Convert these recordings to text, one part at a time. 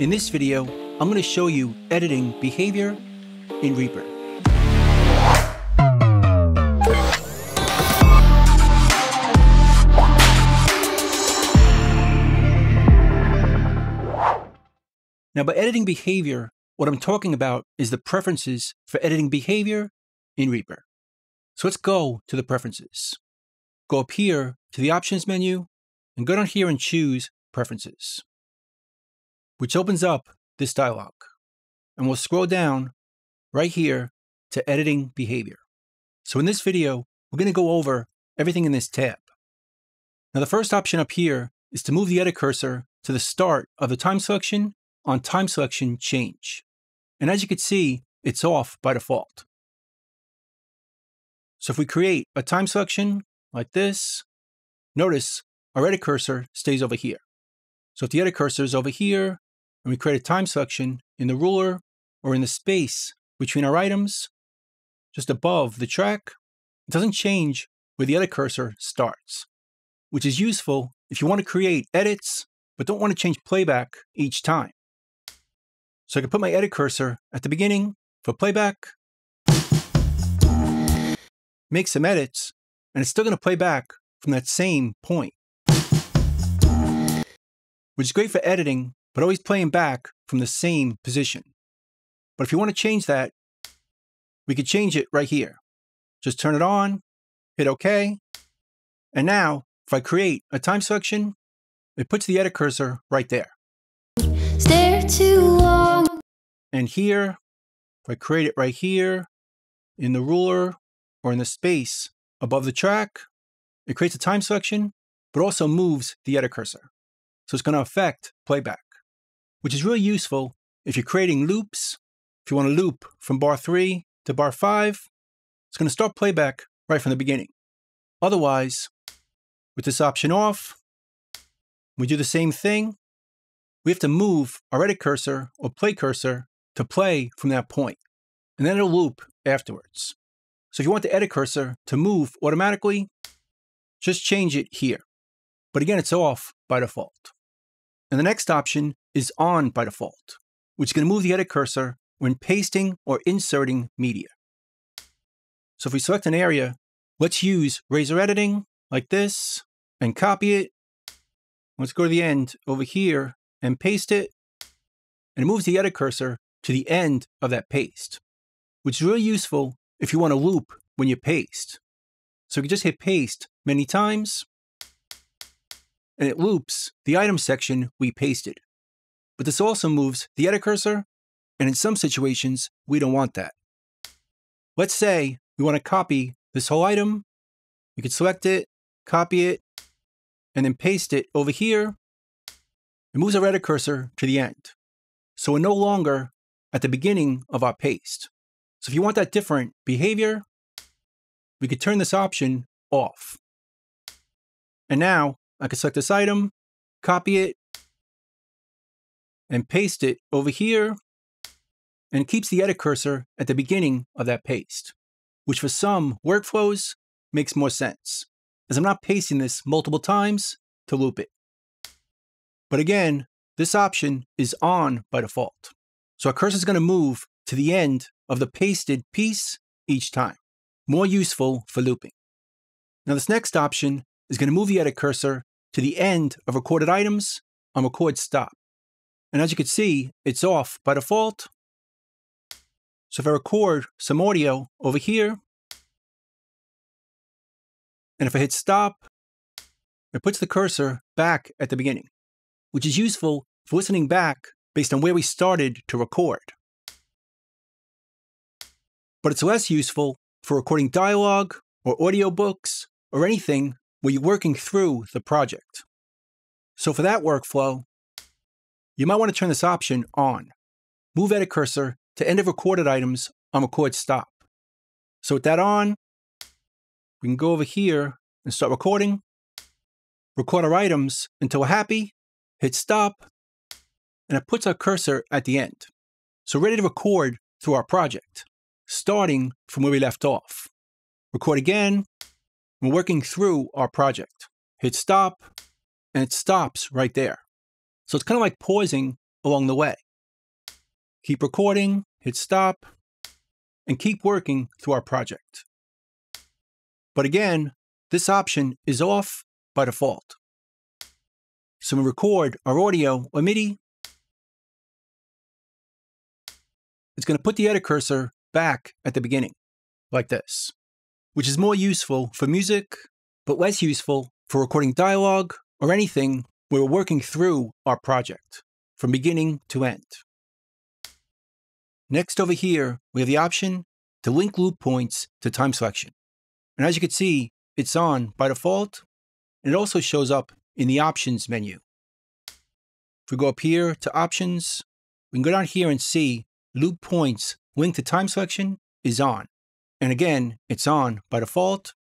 In this video, I'm going to show you editing behavior in Reaper. Now, by editing behavior, what I'm talking about is the preferences for editing behavior in Reaper. So let's go to the preferences. Go up here to the options menu and go down here and choose preferences, which opens up this dialog. And we'll scroll down right here to editing behavior. So in this video, we're going to go over everything in this tab. Now the first option up here is to move the edit cursor to the start of the time selection on time selection change. And as you can see, it's off by default. So if we create a time selection like this, notice our edit cursor stays over here. So if the edit cursor is over here, and we create a time selection in the ruler or in the space between our items, just above the track, it doesn't change where the edit cursor starts, which is useful if you want to create edits but don't want to change playback each time. So I can put my edit cursor at the beginning for playback, make some edits, and it's still going to play back from that same point. Which is great for editing, but always playing back from the same position. But if you want to change that, we could change it right here. Just turn it on, hit OK, and now if I create a time selection, it puts the edit cursor right there. Stare too long. And here, if I create it right here in the ruler or in the space above the track, it creates a time selection, but also moves the edit cursor. So it's going to affect playback, which is really useful if you're creating loops. If you want to loop from bar 3 to bar 5, it's going to start playback right from the beginning. Otherwise, with this option off, we do the same thing. We have to move our edit cursor or play cursor to play from that point, and then it'll loop afterwards. So if you want the edit cursor to move automatically, just change it here. But again, it's off by default. And the next option is on by default, which is going to move the edit cursor when pasting or inserting media. So if we select an area, let's use razor editing like this and copy it. Let's go to the end over here and paste it. And it moves the edit cursor to the end of that paste, which is really useful if you want to loop when you paste. So you can just hit paste many times and it loops the item section we pasted. But this also moves the edit cursor, and in some situations, we don't want that. Let's say we want to copy this whole item. We could select it, copy it, and then paste it over here. It moves our edit cursor to the end. So we're no longer at the beginning of our paste. So if you want that different behavior, we could turn this option off. And now I can select this item, copy it, and paste it over here, and keeps the edit cursor at the beginning of that paste, which for some workflows makes more sense, as I'm not pasting this multiple times to loop it. But again, this option is on by default. So our cursor is going to move to the end of the pasted piece each time. More useful for looping. Now this next option is going to move the edit cursor to the end of recorded items on record stop. And as you can see, it's off by default. So if I record some audio over here, and if I hit stop, it puts the cursor back at the beginning, which is useful for listening back based on where we started to record. But it's less useful for recording dialogue or audiobooks or anything where you're working through the project. So for that workflow, you might want to turn this option on. Move edit cursor to end of recorded items on record stop. So with that on, we can go over here and start recording, record our items until we're happy, hit stop, and it puts our cursor at the end. So ready to record through our project, starting from where we left off. Record again, we're working through our project. Hit stop, and it stops right there. So it's kind of like pausing along the way. Keep recording, hit stop, and keep working through our project. But again, this option is off by default. So we record our audio or MIDI, it's going to put the edit cursor back at the beginning, like this, which is more useful for music, but less useful for recording dialogue or anything where we're working through our project from beginning to end. Next over here, we have the option to link loop points to time selection. And as you can see, it's on by default, and it also shows up in the options menu. If we go up here to options, we can go down here and see loop points linked to time selection is on. And again, it's on by default.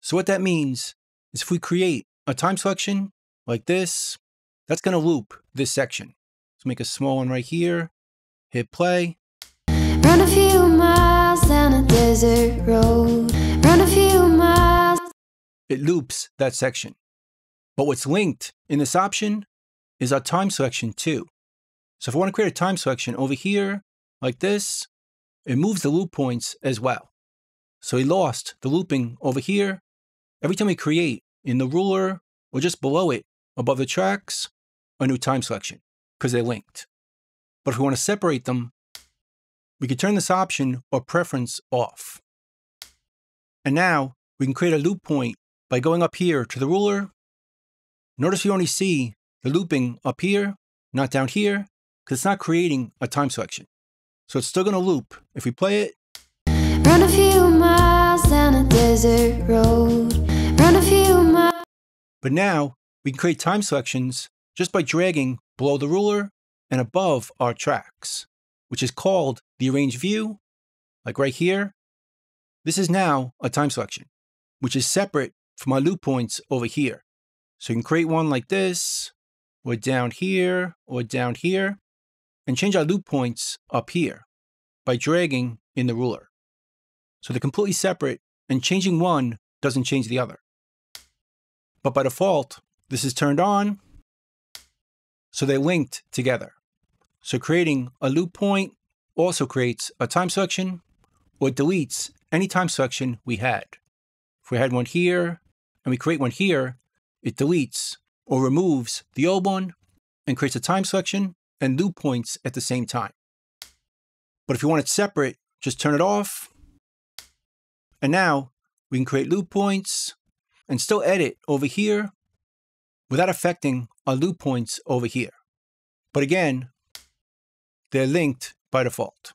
So what that means is if we create a time selection like this, that's going to loop this section. Let's make a small one right here, hit play. Run a few miles down a desert road. Run a few miles. It loops that section. But what's linked in this option is our time selection too. So if I want to create a time selection over here, like this, it moves the loop points as well. So we lost the looping over here. Every time we create in the ruler or just below it, above the tracks, a new time selection, because they're linked. But if we want to separate them, we can turn this option or preference off. And now we can create a loop point by going up here to the ruler. Notice we only see the looping up here, not down here, because it's not creating a time selection. So it's still going to loop. If we play it, Run a few miles down a desert road. Run a few miles. But now we can create time selections just by dragging below the ruler and above our tracks, which is called the arrange view, like right here. This is now a time selection, which is separate from our loop points over here. So you can create one like this, or down here, or down here, and change our loop points up here by dragging in the ruler. So they're completely separate, and changing one doesn't change the other. But by default, this is turned on, so they're linked together. So creating a loop point also creates a time selection or deletes any time selection we had. If we had one here and we create one here, it deletes or removes the old one and creates a time selection and loop points at the same time. But if you want it separate, just turn it off. And now we can create loop points and still edit over here without affecting our loop points over here. But again, they're linked by default.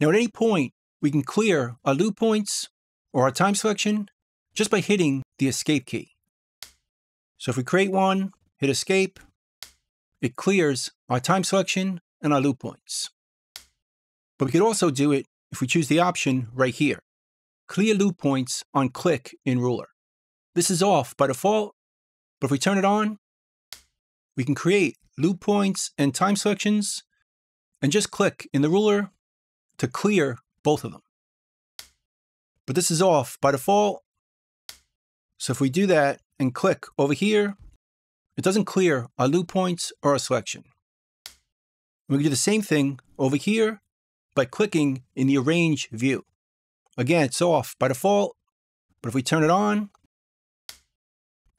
Now at any point, we can clear our loop points or our time selection just by hitting the escape key. So if we create one, hit escape, it clears our time selection and our loop points. But we could also do it if we choose the option right here, clear loop points on click in ruler. This is off by default but if we turn it on, we can create loop points and time selections and just click in the ruler to clear both of them. But this is off by default. So if we do that and click over here, it doesn't clear our loop points or our selection. We can do the same thing over here by clicking in the Arrange view. Again, it's off by default, but if we turn it on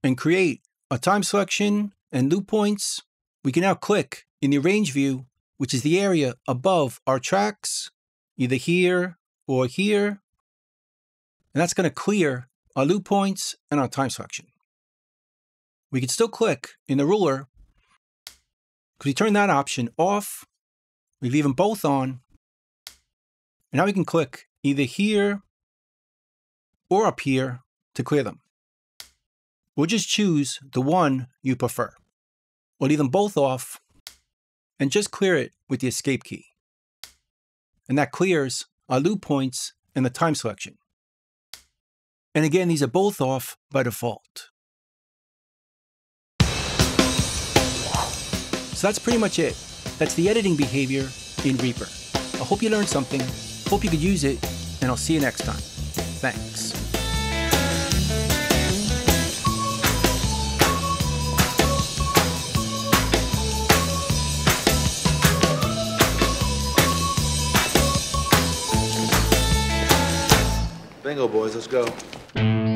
and create a time selection and loop points, we can now click in the arrange view, which is the area above our tracks, either here or here. And that's going to clear our loop points and our time selection. We can still click in the ruler because we turn that option off. We leave them both on. And now we can click either here or up here to clear them. We'll just choose the one you prefer. We'll leave them both off and just clear it with the escape key. And that clears our loop points and the time selection. And again, these are both off by default. So that's pretty much it. That's the editing behavior in Reaper. I hope you learned something, hope you could use it, and I'll see you next time. Thanks. Bingo, boys, let's go.